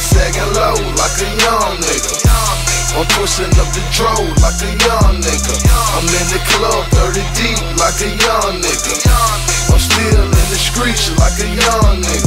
that sagging low like a young nigga. I'm pushing up the dro like a young nigga. I'm in the club 30 deep like a young nigga. I'm still in the streets like a young nigga.